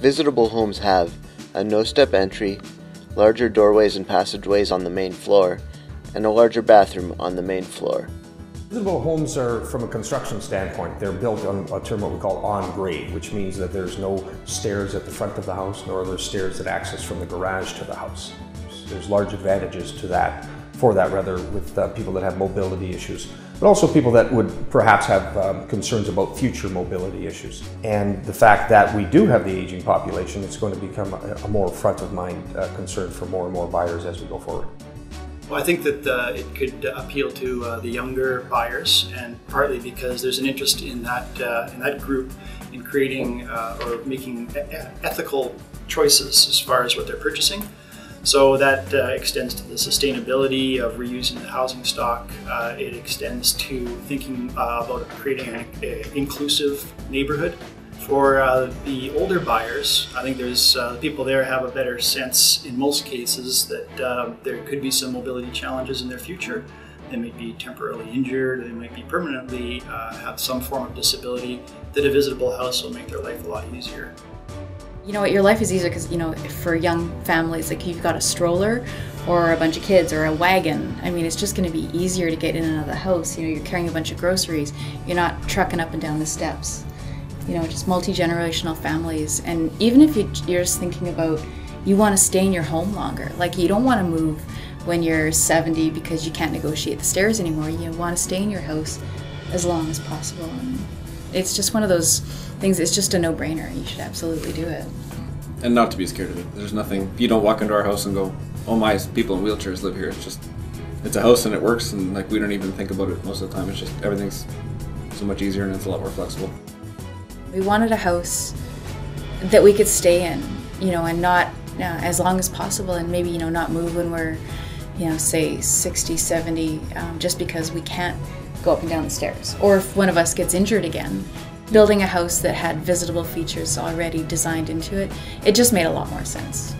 Visitable homes have a no step entry, larger doorways and passageways on the main floor, and a larger bathroom on the main floor. Visitable homes are, from a construction standpoint, they're built on a term what we call on grade, which means that there's no stairs at the front of the house, nor are there stairs that access from the garage to the house. There's large advantages to that, for that rather, with uh, people that have mobility issues, but also people that would perhaps have um, concerns about future mobility issues. And the fact that we do have the aging population, it's going to become a, a more front of mind uh, concern for more and more buyers as we go forward. Well, I think that uh, it could appeal to uh, the younger buyers, and partly because there's an interest in that uh, in that group in creating uh, or making ethical choices as far as what they're purchasing. So that uh, extends to the sustainability of reusing the housing stock. Uh, it extends to thinking about creating an inclusive neighborhood for uh, the older buyers, I think there's uh, people there have a better sense in most cases that um, there could be some mobility challenges in their future. They may be temporarily injured, they might be permanently uh, have some form of disability. That a visitable house will make their life a lot easier. You know what, your life is easier because, you know, for young families, like you've got a stroller or a bunch of kids or a wagon. I mean, it's just going to be easier to get in and out of the house. You know, you're carrying a bunch of groceries. You're not trucking up and down the steps you know, just multi generational families. And even if you're just thinking about you want to stay in your home longer, like you don't want to move when you're 70 because you can't negotiate the stairs anymore. You want to stay in your house as long as possible. And it's just one of those things, it's just a no brainer. You should absolutely do it. And not to be scared of it. There's nothing, you don't walk into our house and go, oh my, people in wheelchairs live here. It's just, it's a house and it works and like we don't even think about it most of the time. It's just everything's so much easier and it's a lot more flexible. We wanted a house that we could stay in, you know, and not uh, as long as possible, and maybe, you know, not move when we're, you know, say 60, 70, um, just because we can't go up and down the stairs. Or if one of us gets injured again, building a house that had visitable features already designed into it, it just made a lot more sense.